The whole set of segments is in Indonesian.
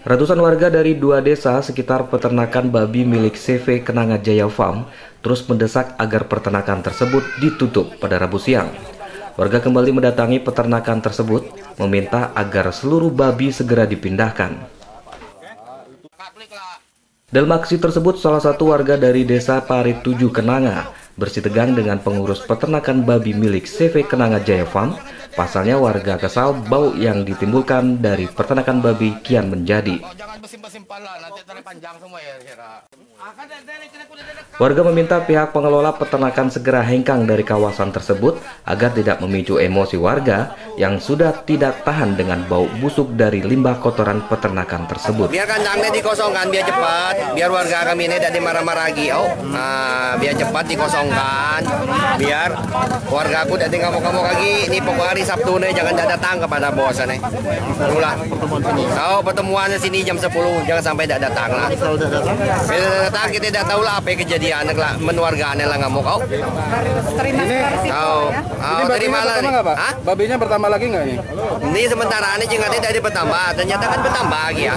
Ratusan warga dari dua desa sekitar peternakan babi milik CV Kenanga Jaya Farm terus mendesak agar peternakan tersebut ditutup pada Rabu siang. Warga kembali mendatangi peternakan tersebut, meminta agar seluruh babi segera dipindahkan. Dalam aksi tersebut, salah satu warga dari desa Parit 7 Kenanga bersitegang dengan pengurus peternakan babi milik CV Kenanga Jaya Farm Pasalnya warga kesal bau yang ditimbulkan dari peternakan babi kian menjadi. Warga meminta pihak pengelola peternakan segera hengkang dari kawasan tersebut agar tidak memicu emosi warga yang sudah tidak tahan dengan bau busuk dari limbah kotoran peternakan tersebut. Biar kandangnya dikosongkan biar cepat, biar warga kami ini tidak marah-marah lagi. Oh, nah, biar cepat dikosongkan, biar warga aku tidak ngamuk-ngamuk lagi. Ini pokoknya hari Sabtu nih jangan datang kepada bos nih. Itulah. Oh, pertemuannya sini jam 10, jangan sampai tidak datang lah. Kalau datang? datang kita tidak tahu lah apa kejadian lah menwarga aneh lah ngamuk kau. Terima kasih. Terima lah. Hah? Babinya bertambah lagi nggak ini? Ini sementara ini jangan tidak ada bertambah, ternyata kan bertambah lagi ya.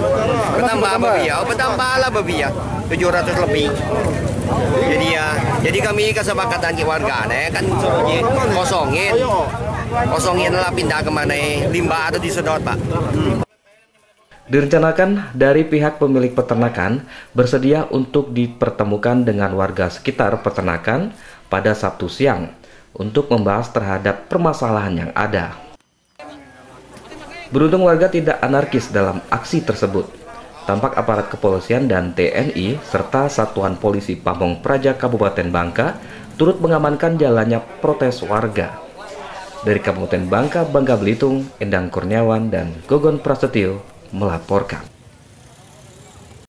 Bertambah babi ya, oh bertambah lah babi ya. 700 lebih. Jadi ya, jadi kami kesepakatan ke warga nih kan suruh kosongin kosongin lah pindah ke mana limbah atau disedot pak Direncanakan dari pihak pemilik peternakan bersedia untuk dipertemukan dengan warga sekitar peternakan pada Sabtu siang untuk membahas terhadap permasalahan yang ada. Beruntung warga tidak anarkis dalam aksi tersebut. Tampak aparat kepolisian dan TNI serta Satuan Polisi Pamong Praja Kabupaten Bangka turut mengamankan jalannya protes warga. Dari Kabupaten Bangka, Bangka Belitung, Endang Kurniawan, dan Gogon Prasetyo melaporkan.